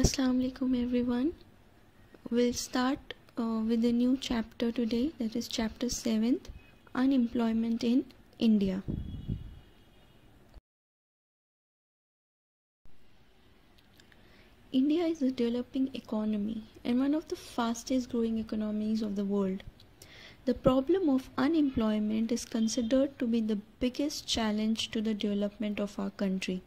Assalamu alaikum everyone. We'll start uh, with a new chapter today that is chapter 7th Unemployment in India. India is a developing economy and one of the fastest growing economies of the world. The problem of unemployment is considered to be the biggest challenge to the development of our country.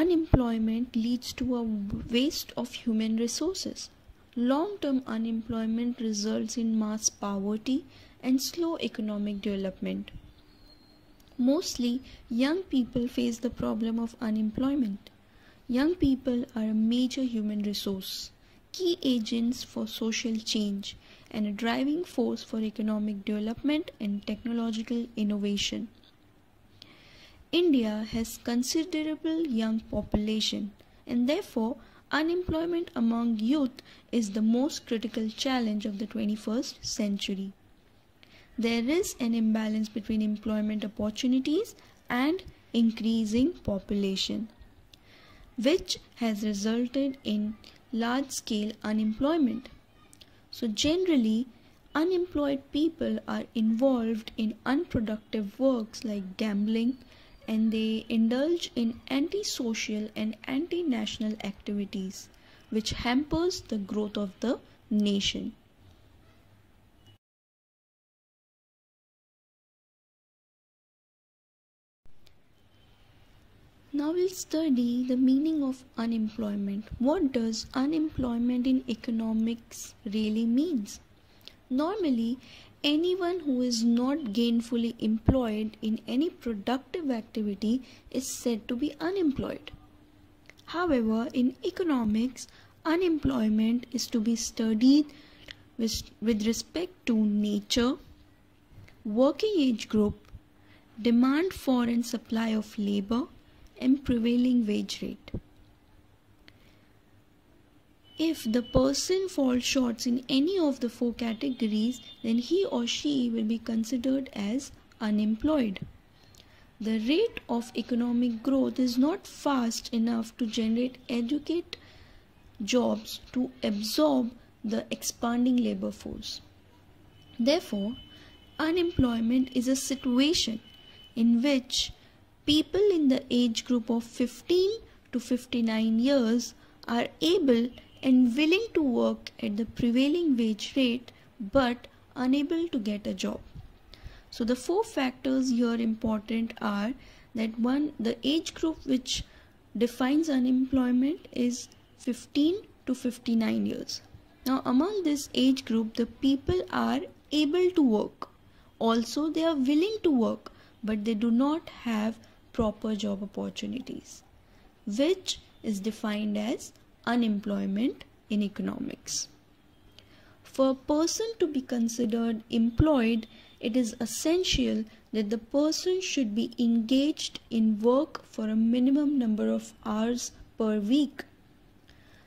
Unemployment leads to a waste of human resources. Long term unemployment results in mass poverty and slow economic development. Mostly, young people face the problem of unemployment. Young people are a major human resource, key agents for social change, and a driving force for economic development and technological innovation. India has considerable young population and therefore unemployment among youth is the most critical challenge of the 21st century. There is an imbalance between employment opportunities and increasing population which has resulted in large scale unemployment. So generally unemployed people are involved in unproductive works like gambling, and they indulge in antisocial and anti-national activities which hampers the growth of the nation. Now we'll study the meaning of unemployment. What does unemployment in economics really means? Normally, anyone who is not gainfully employed in any productive activity is said to be unemployed. However, in economics, unemployment is to be studied with, with respect to nature, working age group, demand for and supply of labor, and prevailing wage rate if the person falls short in any of the four categories, then he or she will be considered as unemployed. The rate of economic growth is not fast enough to generate adequate jobs to absorb the expanding labor force. Therefore, unemployment is a situation in which people in the age group of 15 to 59 years are able and willing to work at the prevailing wage rate but unable to get a job. So the four factors here important are that one the age group which defines unemployment is 15 to 59 years. Now among this age group the people are able to work. Also they are willing to work but they do not have proper job opportunities which is defined as unemployment in economics. For a person to be considered employed, it is essential that the person should be engaged in work for a minimum number of hours per week.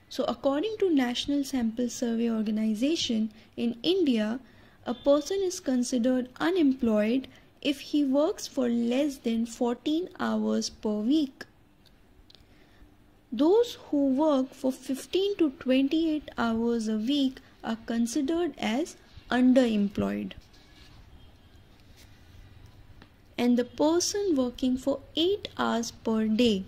So according to National Sample Survey Organization in India, a person is considered unemployed if he works for less than 14 hours per week. Those who work for 15 to 28 hours a week are considered as underemployed. And the person working for 8 hours per day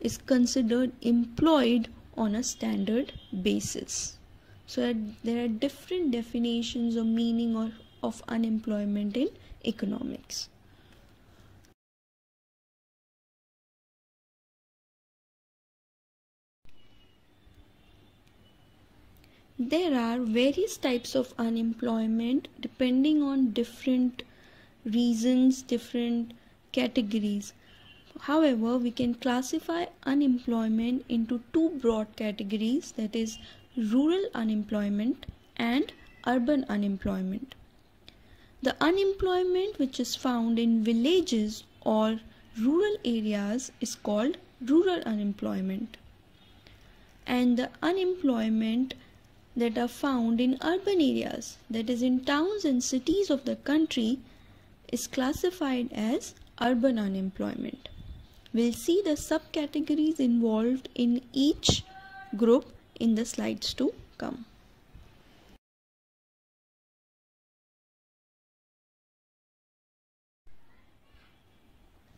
is considered employed on a standard basis. So there are different definitions or meaning of, of unemployment in economics. There are various types of unemployment depending on different reasons, different categories. However, we can classify unemployment into two broad categories that is rural unemployment and urban unemployment. The unemployment which is found in villages or rural areas is called rural unemployment. And the unemployment that are found in urban areas, that is, in towns and cities of the country, is classified as urban unemployment, We'll see the subcategories involved in each group in the slides to come.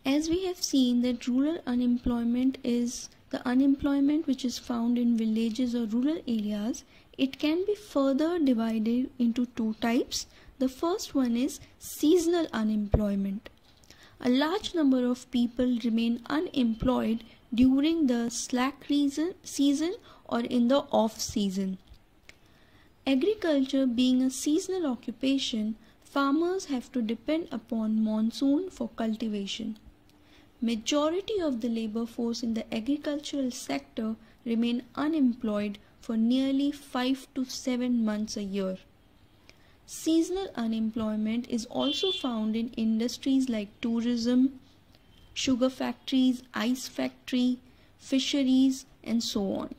As we have seen that rural unemployment is the unemployment which is found in villages or rural areas, it can be further divided into two types. The first one is seasonal unemployment. A large number of people remain unemployed during the slack season or in the off season. Agriculture being a seasonal occupation, farmers have to depend upon monsoon for cultivation. Majority of the labor force in the agricultural sector remain unemployed for nearly 5 to 7 months a year. Seasonal unemployment is also found in industries like tourism, sugar factories, ice factory, fisheries and so on.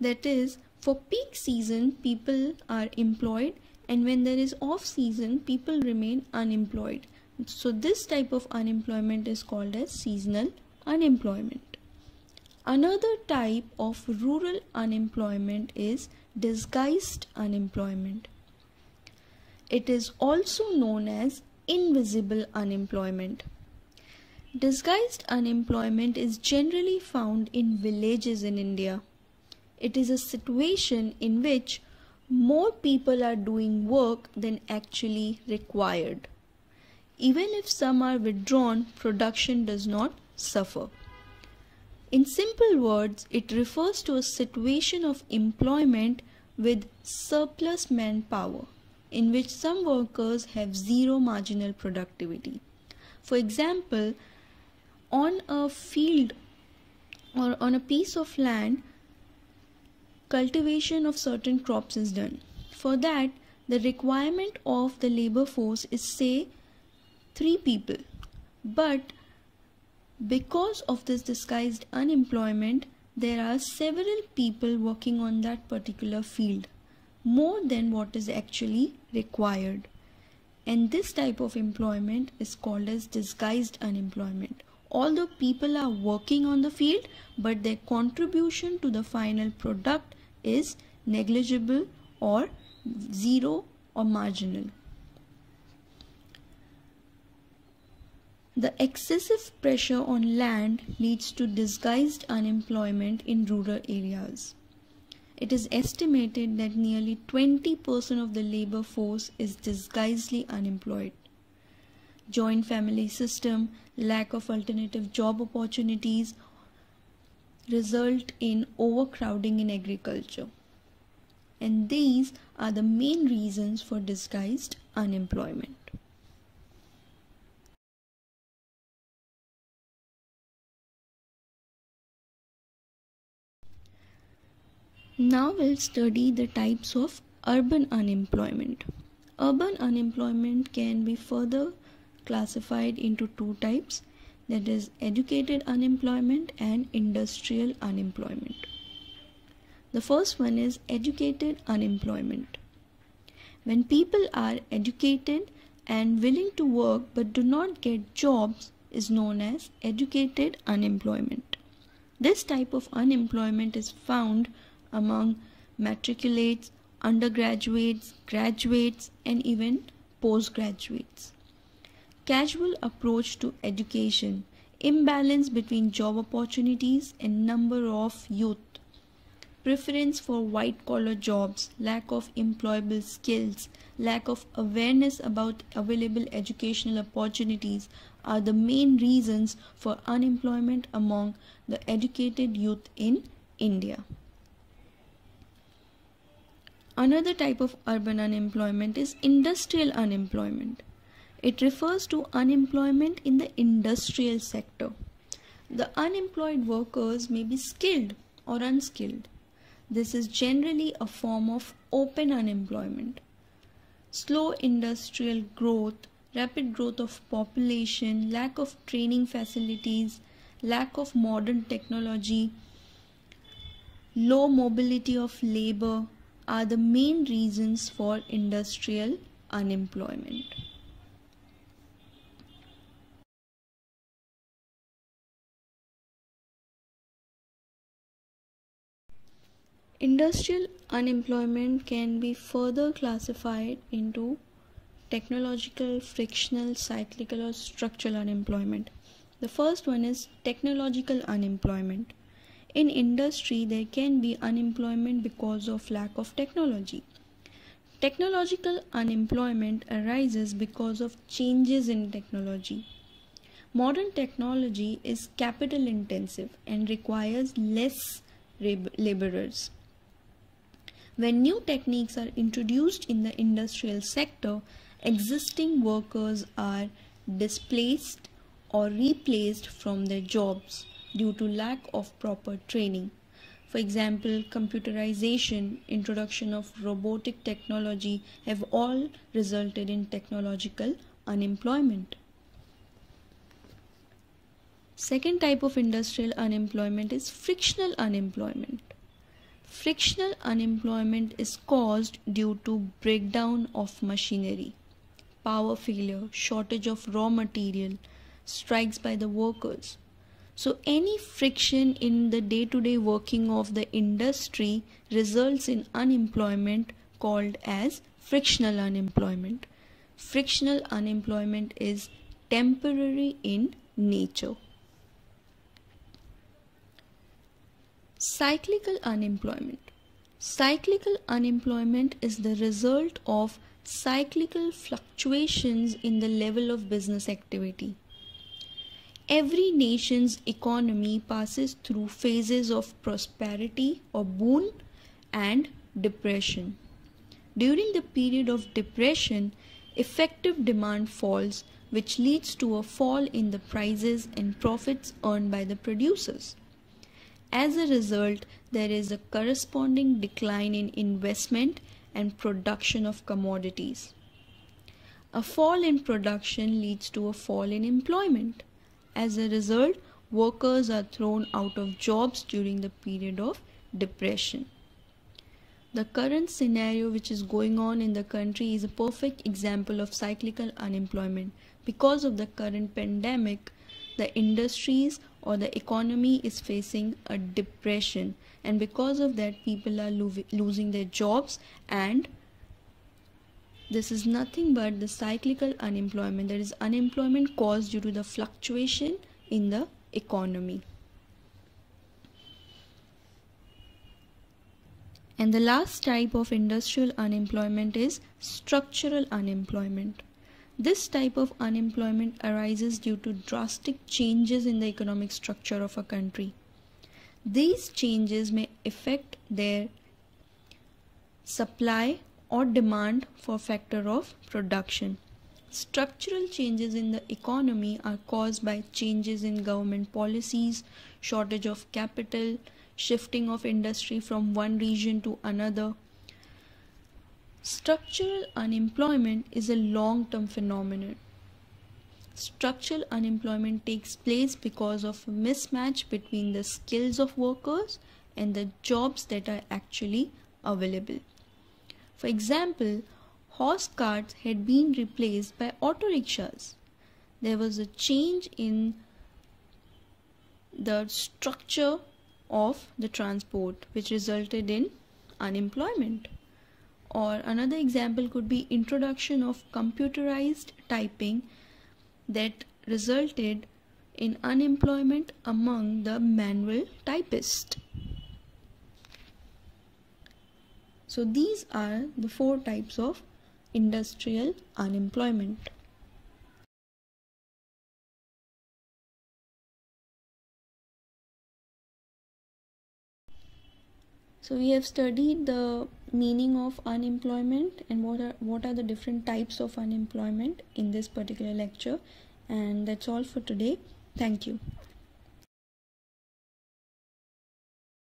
That is, for peak season people are employed and when there is off season people remain unemployed. So this type of unemployment is called as seasonal unemployment. Another type of rural unemployment is disguised unemployment. It is also known as invisible unemployment. Disguised unemployment is generally found in villages in India. It is a situation in which more people are doing work than actually required. Even if some are withdrawn, production does not suffer. In simple words, it refers to a situation of employment with surplus manpower in which some workers have zero marginal productivity. For example, on a field or on a piece of land, cultivation of certain crops is done. For that, the requirement of the labor force is say three people. But because of this disguised unemployment, there are several people working on that particular field, more than what is actually required. And this type of employment is called as disguised unemployment. Although people are working on the field, but their contribution to the final product is negligible or zero or marginal. The excessive pressure on land leads to disguised unemployment in rural areas. It is estimated that nearly 20% of the labor force is disguisedly unemployed. Joint family system, lack of alternative job opportunities result in overcrowding in agriculture. And these are the main reasons for disguised unemployment. Now we'll study the types of urban unemployment. Urban unemployment can be further classified into two types that is educated unemployment and industrial unemployment. The first one is educated unemployment. When people are educated and willing to work but do not get jobs is known as educated unemployment. This type of unemployment is found among matriculates, undergraduates, graduates, and even postgraduates. Casual approach to education, imbalance between job opportunities and number of youth, preference for white collar jobs, lack of employable skills, lack of awareness about available educational opportunities are the main reasons for unemployment among the educated youth in India. Another type of urban unemployment is industrial unemployment. It refers to unemployment in the industrial sector. The unemployed workers may be skilled or unskilled. This is generally a form of open unemployment. Slow industrial growth, rapid growth of population, lack of training facilities, lack of modern technology, low mobility of labor, are the main reasons for industrial unemployment. Industrial unemployment can be further classified into technological, frictional, cyclical, or structural unemployment. The first one is technological unemployment. In industry, there can be unemployment because of lack of technology. Technological unemployment arises because of changes in technology. Modern technology is capital intensive and requires less laborers. When new techniques are introduced in the industrial sector, existing workers are displaced or replaced from their jobs due to lack of proper training. For example, computerization, introduction of robotic technology have all resulted in technological unemployment. Second type of industrial unemployment is frictional unemployment. Frictional unemployment is caused due to breakdown of machinery, power failure, shortage of raw material, strikes by the workers. So, any friction in the day to day working of the industry results in unemployment called as frictional unemployment. Frictional unemployment is temporary in nature. Cyclical unemployment. Cyclical unemployment is the result of cyclical fluctuations in the level of business activity. Every nation's economy passes through phases of prosperity or boom and depression. During the period of depression, effective demand falls, which leads to a fall in the prices and profits earned by the producers. As a result, there is a corresponding decline in investment and production of commodities. A fall in production leads to a fall in employment. As a result, workers are thrown out of jobs during the period of depression. The current scenario which is going on in the country is a perfect example of cyclical unemployment. Because of the current pandemic, the industries or the economy is facing a depression and because of that people are lo- losing their jobs and this is nothing but the cyclical unemployment. That is unemployment caused due to the fluctuation in the economy. And the last type of industrial unemployment is structural unemployment. This type of unemployment arises due to drastic changes in the economic structure of a country. These changes may affect their supply or demand for factor of production. Structural changes in the economy are caused by changes in government policies, shortage of capital, shifting of industry from one region to another, Structural unemployment is a long term phenomenon. Structural unemployment takes place because of a mismatch between the skills of workers and the jobs that are actually available. For example, horse carts had been replaced by auto rickshaws. There was a change in the structure of the transport which resulted in unemployment or another example could be introduction of computerized typing that resulted in unemployment among the manual typist so these are the four types of industrial unemployment. So we have studied the meaning of unemployment and what are what are the different types of unemployment in this particular lecture. And that's all for today. Thank you